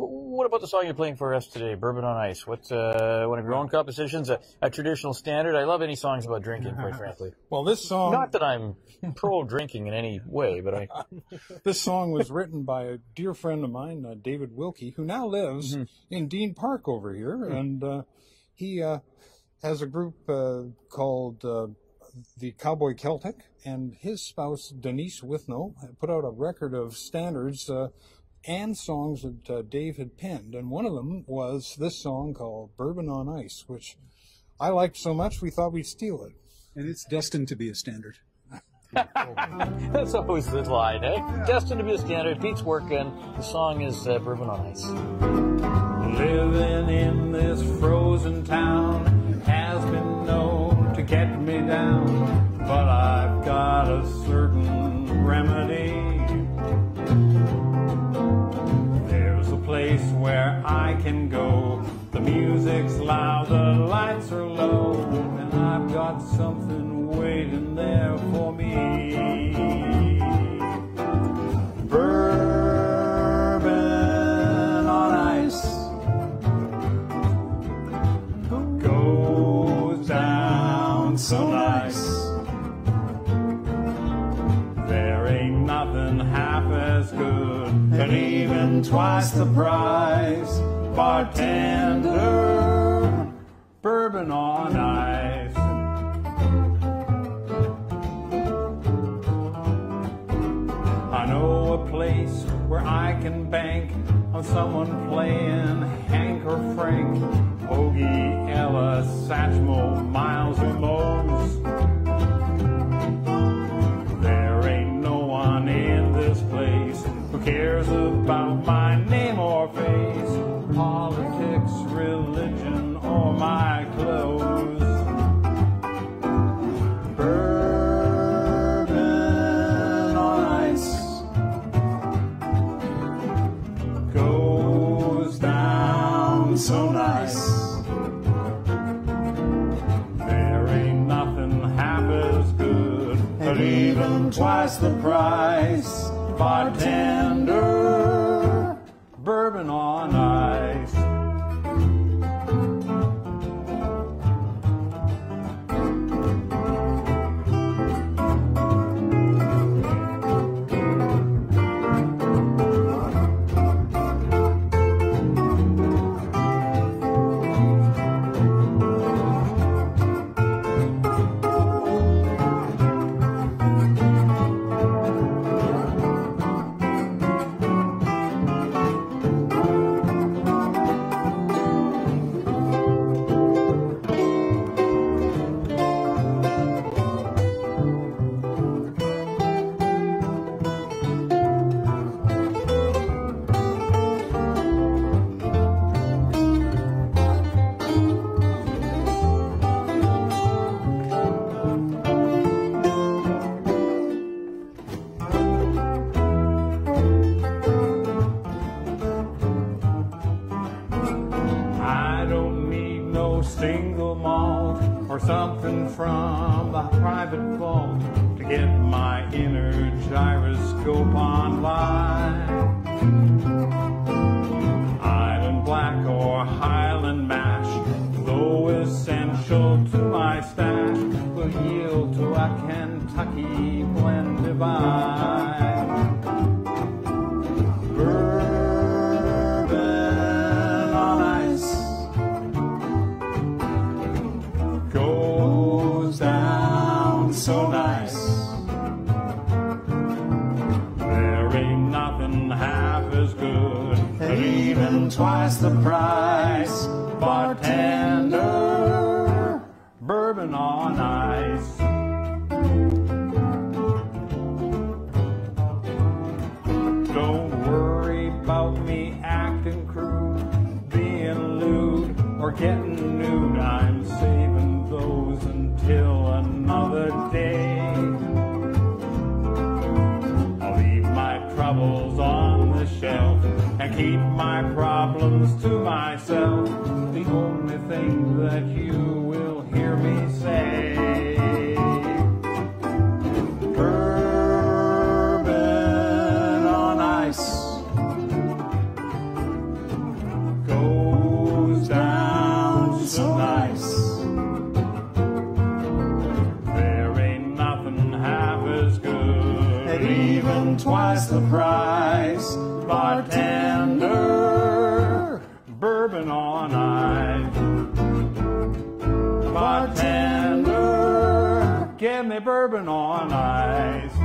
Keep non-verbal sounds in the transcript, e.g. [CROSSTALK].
What about the song you're playing for us today, Bourbon on Ice? What's uh, one of your own compositions, a, a traditional standard? I love any songs about drinking, quite [LAUGHS] frankly. Well, this song. Not that I'm pro drinking in any way, but I. [LAUGHS] this song was written by a dear friend of mine, uh, David Wilkie, who now lives Mm-hmm. in Dean Park over here, Hmm. and uh, he uh, has a group uh, called uh, the Cowboy Celtic, and his spouse Denise Withnow put out a record of standards. And songs that uh, Dave had penned, and one of them was this song called "Bourbon on Ice," which I liked so much we thought we'd steal it. And it's destined to be a standard. [LAUGHS] That's always the line, eh? Destined to be a standard. Beats Workin'. The song is uh, Bourbon on Ice. Living in this frozen town has been known to get me down, loud, the lights are low, and I've got something waiting there for me. Bourbon on ice goes down so nice. There ain't nothing half as good, and even twice the price. Bartender, bourbon on ice. I know a place where I can bank on someone playing Hank or Frank, Hoagy, Ella, Satchmo, Miles, or Mose. There ain't no one in this place who cares about nice. There ain't nothing half as good, but even twice the price. Bartender, no single malt or something from the private vault to get my inner gyroscope on online. Island Black or Highland Mash, though essential to my stash, will yield to a Kentucky blend divine. Even twice the price. Bartender, bourbon on ice. Don't worry about me acting crude, being lewd, or getting nude. I'm saving those until another day. I'll leave my troubles on the shelf and keep to myself. The only thing that you will hear me say. Bourbon on ice goes down so nice. There ain't nothing half as good at even twice the price. Bartender. Bartender, give me bourbon on ice.